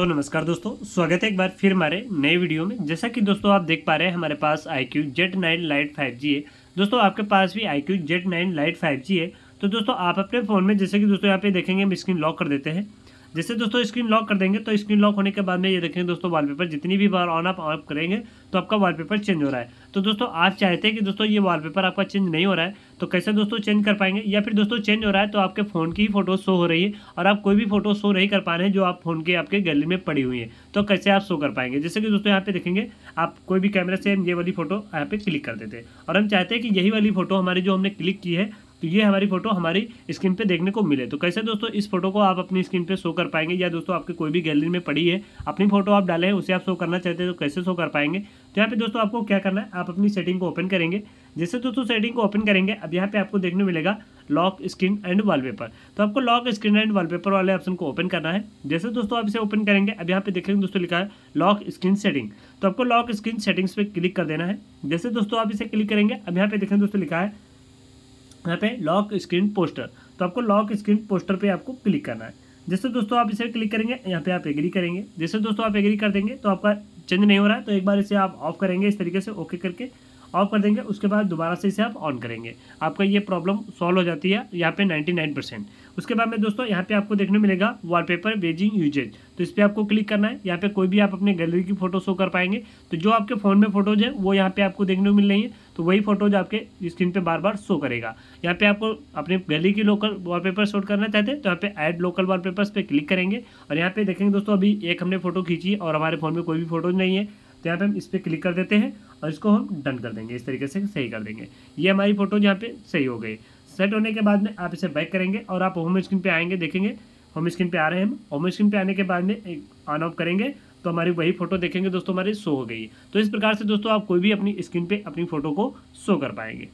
सो नमस्कार दोस्तों, स्वागत है एक बार फिर हमारे नए वीडियो में। जैसा कि दोस्तों आप देख पा रहे हैं, हमारे पास iQOO Z nine Lite five G है। दोस्तों, आपके पास भी iQOO Z nine Lite five G है। तो दोस्तों, आप अपने फ़ोन में, जैसे कि दोस्तों यहाँ पे देखेंगे, हम स्क्रीन लॉक कर देते हैं। जैसे दोस्तों स्क्रीन लॉक कर देंगे तो स्क्रीन लॉक होने के बाद में ये देखेंगे दोस्तों वॉलपेपर जितनी भी बार ऑन आप ऑफ़ करेंगे तो आपका वॉलपेपर चेंज हो रहा है। तो दोस्तों, आप चाहते हैं कि दोस्तों ये वॉलपेपर आपका चेंज नहीं हो रहा है तो कैसे दोस्तों चेंज कर पाएँगे? या फिर दोस्तों चेंज हो रहा है तो आपके फ़ोन की ही फ़ोटो शो हो रही है, और आप कोई भी फ़ोटो शो नहीं कर पा रहे हैं, जो आप फ़ोन के, आपके गैलरी में पड़ी हुई है तो कैसे आप शो कर पाएँगे? जैसे कि दोस्तों यहाँ पे देखेंगे, आप कोई भी कैमरा से हम ये वाली फ़ोटो यहाँ पे क्लिक कर देते हैं। और हम चाहते हैं कि यही वाली फ़ोटो हमारी जो हमने क्लिक की है तो ये हमारी फ़ोटो हमारी स्क्रीन पे देखने को मिले। तो कैसे दोस्तों इस फ़ोटो को आप अपनी स्क्रीन पे शो कर पाएँगे? या दोस्तों आपके कोई भी गैलरी में पड़ी है, अपनी फ़ोटो आप डाले हैं उसे आप शो करना चाहते हैं तो कैसे शो कर पाएँगे? तो यहाँ पे दोस्तों आपको क्या करना है, आप अपनी सेटिंग को ओपन करेंगे। जैसे दोस्तों सेटिंग को ओपन करेंगे, अब यहाँ पे आपको देखने मिलेगा लॉक स्क्रीन एंड वॉलपेपर तो आपको लॉक स्क्रीन एंड वॉलपेपर वाले ऑप्शन को ओपन करना है। जैसे दोस्तों आप इसे ओपन करेंगे, अब यहाँ पे देखेंगे दोस्तों लिखा है लॉक स्क्रीन सेटिंग तो आपको लॉक स्क्रीन सेटिंग्स पे क्लिक कर देना है। जैसे दोस्तों आप इसे क्लिक करेंगे, अब यहाँ पे देखेंगे दोस्तों लिखा है यहाँ पे लॉक स्क्रीन पोस्टर तो आपको लॉक स्क्रीन पोस्टर पे आपको क्लिक करना है। जैसे दोस्तों आप इसे क्लिक करेंगे, यहाँ पे आप एग्री करेंगे। जैसे दोस्तों आप एग्री कर देंगे तो आपका चेंज नहीं हो रहा है तो एक बार इसे आप ऑफ़ करेंगे, इस तरीके से ओके करके। ऑफ़ कर देंगे, उसके बाद दोबारा से इसे आप ऑन करेंगे। आपका ये प्रॉब्लम सॉल्व हो जाती है यहाँ पे 99 परसेंट उसके बाद में दोस्तों, यहाँ पे आपको देखने मिलेगा वॉलपेपर बेजिंग यूजेज तो इस पर आपको क्लिक करना है। यहाँ पे कोई भी आप अपने गैलरी की फ़ोटो शो कर पाएँगे। तो जो आपके फ़ोन में फ़ोटोज़ है, वो यहाँ पे आपको देखने को मिल रही है। तो वही फ़ोटोज़ आपके स्क्रीन पे बार बार शो करेगा। यहाँ पे आपको अपने गैलरी की लोकल वॉलपेपर शूट करना चाहते हैं तो यहाँ पे ऐड लोकल वॉलपेपर्स पे क्लिक करेंगे। और यहाँ पे देखेंगे दोस्तों, अभी एक हमने फ़ोटो खींची और हमारे फ़ोन में कोई भी फ़ोटोज़ नहीं है। तो यहाँ पे हम इस पर क्लिक कर देते हैं। और इसको हम डन कर देंगे, इस तरीके से सही कर देंगे। ये हमारी फ़ोटो यहाँ पे सही हो गई। सेट होने के बाद में आप इसे बैक करेंगे और आप होम स्क्रीन पे आएँगे, देखेंगे। होम स्क्रीन पे आ रहे हैं हम। होम स्क्रीन पे आने के बाद में ऑन ऑफ़ करेंगे तो हमारी वही फ़ोटो देखेंगे। दोस्तों, हमारी शो हो गई। तो इस प्रकार से दोस्तों, आप कोई भी अपनी स्क्रीन पर अपनी फ़ोटो को शो कर पाएँगे।